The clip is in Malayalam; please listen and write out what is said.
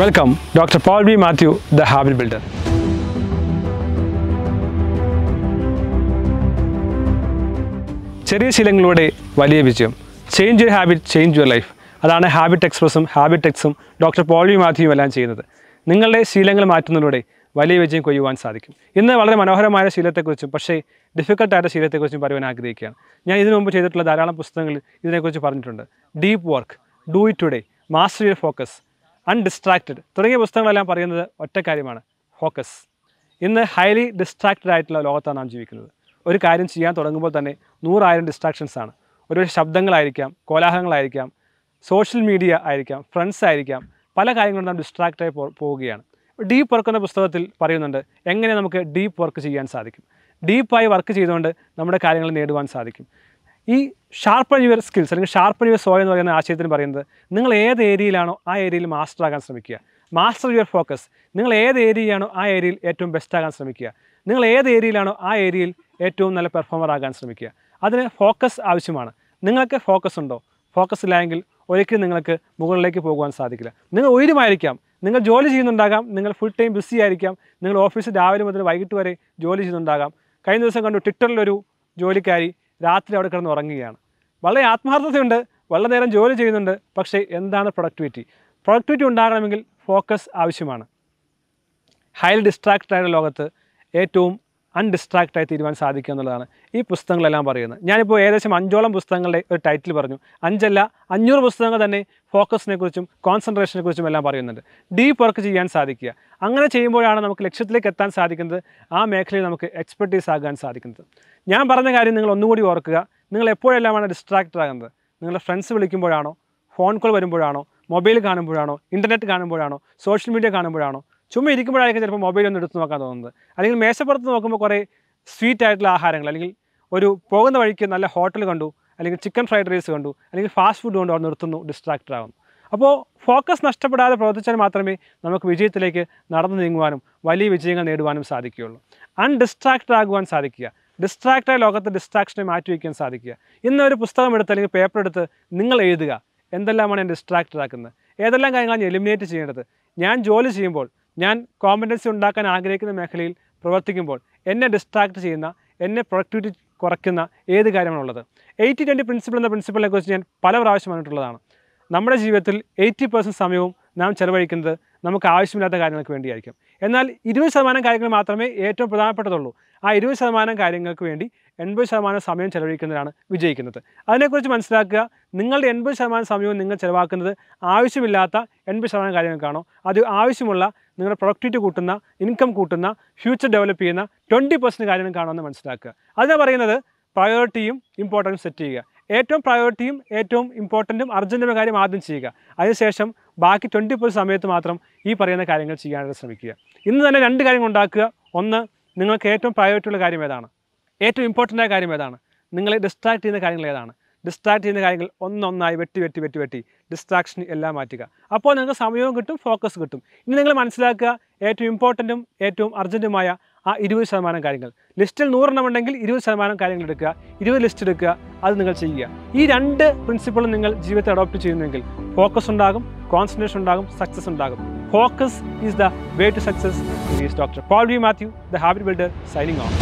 Welcome doctor Paul B Mathew the habit builder ചെറിയ ശീലങ്ങളിലൂടെ വലിയ വിജയം. Change your habit change your life അതാണ് ഹാബിറ്റ് എക്സ്പ്രസും ഹാബിറ്റ് ടെക്സും ഡോക്ടർ പോൾ വി മാത്യുവും എല്ലാം ചെയ്യുന്നത്. നിങ്ങളുടെ ശീലങ്ങൾ മാറ്റുന്നതിലൂടെ വലിയ വിജയം കൊയ്യുവാൻ സാധിക്കും. ഇന്ന് വളരെ മനോഹരമായ ശീലത്തെക്കുറിച്ചും പക്ഷേ ഡിഫിക്കൽട്ടായ ശീലത്തെക്കുറിച്ചും പറയുവാൻ ആഗ്രഹിക്കുകയാണ്. ഞാൻ ഇതിനു മുമ്പ് ചെയ്തിട്ടുള്ള ധാരാളം പുസ്തകങ്ങളിൽ ഇതിനെക്കുറിച്ച് പറഞ്ഞിട്ടുണ്ട്. Deep work do it today master your focus undistracted തുടങ്ങിയ പുസ്തകങ്ങളെല്ലാം പറയുന്നത് ഒറ്റ കാര്യമാണ് ഫോക്കസ് ഇന്ന് ഹൈലി ഡിസ്ട്രാക്റ്റഡ് ആയിട്ടുള്ള ലോകത്താണ് നാം ജീവിക്കുന്നത്. ഒരു കാര്യം ചെയ്യാൻ തുടങ്ങുമ്പോൾ തന്നെ നൂറായിരം ഡിസ്ട്രാക്ഷൻസ് ആണ്. ഒരുപക്ഷെ ശബ്ദങ്ങളായിരിക്കാം കോലാഹലങ്ങളായിരിക്കാം സോഷ്യൽ മീഡിയ ആയിരിക്കാം ഫ്രണ്ട്സ് ആയിരിക്കാം പല കാര്യങ്ങളും നാം ഡിസ്ട്രാക്റ്റായി പോവുകയാണ്. ഡീപ്പ് വർക്ക് എന്ന പുസ്തകത്തിൽ പറയുന്നുണ്ട് എങ്ങനെ നമുക്ക് ഡീപ്പ് വർക്ക് ചെയ്യാൻ സാധിക്കും? ഡീപ്പായി വർക്ക് ചെയ്തുകൊണ്ട് നമ്മുടെ കാര്യങ്ങൾ നേടുവാൻ സാധിക്കും. ഈ ഷാർപ്പൺ യുവർ സ്കിൽസ് അല്ലെങ്കിൽ ഷാർപ്പൺ യുവർ സോ എന്ന് പറയുന്ന ആശയത്തിന് പറയുന്നത് നിങ്ങൾ ഏത് ഏരിയയിലാണോ ആ ഏരിയയിൽ മാസ്റ്റർ ആകാൻ ശ്രമിക്കുക. മാസ്റ്റർ യുവർ ഫോക്കസ് നിങ്ങൾ ഏത് ഏരിയയാണോ ആ ഏരിയയിൽ ഏറ്റവും ബെസ്റ്റ് ആകാൻ ശ്രമിക്കുക. നിങ്ങൾ ഏത് ഏരിയയിലാണോ ആ ഏരിയയിൽ ഏറ്റവും നല്ല പെർഫോമർ ആകാൻ ശ്രമിക്കുക. അതിന് ഫോക്കസ് ആവശ്യമാണ്. നിങ്ങൾക്ക് ഫോക്കസ് ഉണ്ടോ? ഫോക്കസ് ഇല്ലായെങ്കിൽ ഒരിക്കലും നിങ്ങൾക്ക് മുകളിലേക്ക് പോകുവാൻ സാധിക്കില്ല. നിങ്ങൾ ഉയരുമായിരിക്കാം. നിങ്ങൾ ജോലി ചെയ്യുന്നുണ്ടാകാം. നിങ്ങൾ ഫുൾ ടൈം ബിസി ആയിരിക്കാം. നിങ്ങൾ ഓഫീസ് രാവിലെ മുതൽ വൈകിട്ട് വരെ ജോലി ചെയ്യുന്നുണ്ടാകാം. കഴിഞ്ഞ ദിവസം കണ്ടു ട്വിറ്ററിലൊരു ജോലിക്കാരി രാത്രി അവിടെ കിടന്ന് ഉറങ്ങുകയാണ്. വളരെ ആത്മാർത്ഥതയുണ്ട്. വളരെ നേരം ജോലി ചെയ്യുന്നുണ്ട്. പക്ഷേ എന്താണ് പ്രൊഡക്ടിവിറ്റി പ്രൊഡക്ടിവിറ്റി ഉണ്ടാകണമെങ്കിൽ ഫോക്കസ് ആവശ്യമാണ്. ഹൈലി ഡിസ്ട്രാക്റ്റഡ് ആയ ലോകത്ത് ഏറ്റവും അൺഡിസ്ട്രാക്റ്റ് ആയി തീരുവാൻ സാധിക്കുക എന്നുള്ളതാണ് ഈ പുസ്തകങ്ങളെല്ലാം പറയുന്നത്. ഞാനിപ്പോൾ ഏകദേശം അഞ്ചോളം പുസ്തകങ്ങളുടെ ഒരു ടൈറ്റിൽ പറഞ്ഞു. അഞ്ചല്ല അഞ്ഞൂറ് പുസ്തകങ്ങൾ തന്നെ ഫോക്കസിനെ കുറിച്ചും കോൺസെൻട്രേഷനെ കുറിച്ചും എല്ലാം പറയുന്നുണ്ട്. ഡീപ്പ് വർക്ക് ചെയ്യാൻ സാധിക്കുക. അങ്ങനെ ചെയ്യുമ്പോഴാണ് നമുക്ക് ലക്ഷ്യത്തിലേക്ക് എത്താൻ സാധിക്കുന്നത് ആ മേഖലയിൽ നമുക്ക് എക്സ്പെർട്ടീസ് ആകാൻ സാധിക്കുന്നത്. ഞാൻ പറഞ്ഞ കാര്യം നിങ്ങൾ ഒന്നുകൂടി ഓർക്കുക. നിങ്ങൾ എപ്പോഴെല്ലാമാണ് ഡിസ്ട്രാക്റ്റഡ് ആകുന്നത്? നിങ്ങളുടെ ഫ്രണ്ട്സ് വിളിക്കുമ്പോഴാണോ? ഫോൺ കോൾ വരുമ്പോഴാണോ? മൊബൈൽ കാണുമ്പോഴാണോ? ഇന്റർനെറ്റ് കാണുമ്പോഴാണോ? സോഷ്യൽ മീഡിയ കാണുമ്പോഴാണോ? ചുമ്മാ ഇരിക്കുമ്പോഴായിരിക്കും ചിലപ്പോൾ മൊബൈൽ ഒന്ന് എടുത്ത് നോക്കാൻ തോന്നുന്നത്. അല്ലെങ്കിൽ മേശപ്പുറത്ത് നോക്കുമ്പോൾ കുറേ സ്വീറ്റ് ആയിട്ടുള്ള ആഹാരങ്ങൾ. അല്ലെങ്കിൽ ഒരു പോകുന്ന വഴിക്ക് നല്ല ഹോട്ടൽ കണ്ടു. അല്ലെങ്കിൽ ചിക്കൻ ഫ്രൈഡ് റൈസ് കണ്ടു. അല്ലെങ്കിൽ ഫാസ്റ്റ് ഫുഡ് കൊണ്ട് അവിടെ നിർത്തുന്നു ഡിസ്ട്രാക്റ്റഡ് ആകുന്നു അപ്പോൾ ഫോക്കസ് നഷ്ടപ്പെടാതെ പ്രവർത്തിച്ചാൽ മാത്രമേ നമുക്ക് വിജയത്തിലേക്ക് നടന്നു നീങ്ങുവാനും വലിയ വിജയങ്ങൾ നേടുവാനും സാധിക്കുകയുള്ളൂ. അൺഡിസ്ട്രാക്റ്റഡ് ആകുവാൻ സാധിക്കുക. ഡിസ്ട്രാക്റ്റായ ലോകത്ത് ഡിസ്ട്രാക്ഷനെ മാറ്റി വയ്ക്കാൻ സാധിക്കുക. ഇന്നൊരു പുസ്തകം എടുത്ത് അല്ലെങ്കിൽ പേപ്പർ എടുത്ത് നിങ്ങൾ എഴുതുക. എന്തെല്ലാമാണ് ഞാൻ ഡിസ്ട്രാക്റ്റഡ് ആക്കുന്നത്? ഏതെല്ലാം കാര്യങ്ങളാണ് എലിമിനേറ്റ് ചെയ്യേണ്ടത്? ഞാൻ ജോലി ചെയ്യുമ്പോൾ ഞാൻ കോമ്പറ്റൻസി ഉണ്ടാക്കാൻ ആഗ്രഹിക്കുന്ന മേഖലയിൽ പ്രവർത്തിക്കുമ്പോൾ എന്നെ ഡിസ്ട്രാക്ട് ചെയ്യുന്ന എന്നെ പ്രൊഡക്ടിവിറ്റി കുറയ്ക്കുന്ന ഏത് കാര്യമാണുള്ളത്? എയ്റ്റി ട്വന്റി പ്രിൻസിപ്പിൾ എന്ന പ്രിൻസിപ്പിളിനെ കുറിച്ച് ഞാൻ പല പ്രാവശ്യം പറഞ്ഞിട്ടുള്ളതാണ്. നമ്മുടെ ജീവിതത്തിൽ എയ്റ്റി പെർസെന്റ് സമയവും നാം ചെലവഴിക്കുന്നത് നമുക്ക് ആവശ്യമില്ലാത്ത കാര്യങ്ങൾക്ക് വേണ്ടിയായിരിക്കും. എന്നാൽ ഇരുപത് ശതമാനം കാര്യങ്ങൾ മാത്രമേ ഏറ്റവും പ്രധാനപ്പെട്ടതുള്ളൂ. ആ ഇരുപത് ശതമാനം കാര്യങ്ങൾക്ക് വേണ്ടി എൺപത് ശതമാനം സമയം ചെലവഴിക്കുന്നതാണ് വിജയിക്കുന്നത്. അതിനെക്കുറിച്ച് മനസ്സിലാക്കുക. നിങ്ങളുടെ എൺപത് ശതമാനം സമയവും നിങ്ങൾ ചിലവാക്കുന്നത് ആവശ്യമില്ലാത്ത എൺപത് ശതമാനം കാര്യങ്ങൾക്കാണോ? അത് ആവശ്യമുള്ള നിങ്ങളുടെ പ്രൊഡക്ടിവിറ്റി കൂട്ടുന്ന ഇൻകം കൂട്ടുന്ന ഫ്യൂച്ചർ ഡെവലപ്പ് ചെയ്യുന്ന ട്വന്റി പെർസെന്റ് കാര്യങ്ങൾക്കാണോ എന്ന് മനസ്സിലാക്കുക. അതിനാ പറയുന്നത് പ്രയോറിറ്റിയും ഇമ്പോർട്ടൻസും സെറ്റ് ചെയ്യുക. ഏറ്റവും പ്രയോറിറ്റിയും ഏറ്റവും ഇമ്പോർട്ടന്റും അർജന്റും കാര്യം ആദ്യം ചെയ്യുക. അതിനുശേഷം ബാക്കി ട്വന്റി പെർസെന്റ് സമയത്ത് മാത്രം ഈ പറയുന്ന കാര്യങ്ങൾ ചെയ്യാനായിട്ട് ശ്രമിക്കുക. ഇന്ന് തന്നെ രണ്ട് കാര്യങ്ങൾ ഉണ്ടാക്കുക. ഒന്ന് നിങ്ങൾക്ക് ഏറ്റവും പ്രയോറിറ്റി ഉള്ള കാര്യം ഏതാണ്? ഏറ്റവും ഇമ്പോർട്ടന്റ് ആയ കാര്യം ഏതാണ്? നിങ്ങളെ ഡിസ്ട്രാക്ട് ചെയ്യുന്ന കാര്യങ്ങൾ ഏതാണ്? ഡിസ്ട്രാക്ട് ചെയ്യുന്ന കാര്യങ്ങൾ ഒന്നൊന്നായി വെട്ടി വെട്ടി വെട്ടി വെട്ടി. ഡിസ്ട്രാക്ഷൻ എല്ലാം മാറ്റുക. അപ്പോൾ നിങ്ങൾക്ക് സമയവും കിട്ടും ഫോക്കസ് കിട്ടും. ഇനി നിങ്ങൾ മനസ്സിലാക്കുക ഏറ്റവും ഇമ്പോർട്ടന്റും ഏറ്റവും അർജന്റുമായ ആ ഇരുപത് ശതമാനം കാര്യങ്ങൾ. ലിസ്റ്റിൽ നൂറെണ്ണം ഉണ്ടെങ്കിൽ ഇരുപത് ശതമാനം കാര്യങ്ങൾ എടുക്കുക. ഇരുപത് ലിസ്റ്റ് എടുക്കുക. അത് നിങ്ങൾ ചെയ്യുക. ഈ രണ്ട് പ്രിൻസിപ്പിളും നിങ്ങൾ ജീവിതത്തെ അഡോപ്റ്റ് ചെയ്യുന്നെങ്കിൽ ഫോക്കസ് ഉണ്ടാകും. കോൺസെൻട്രേഷൻ ഉണ്ടാകും സക്സസ് ഉണ്ടാകും. Focus is the way to success is doctor Paul V Mathew the habit builder signing on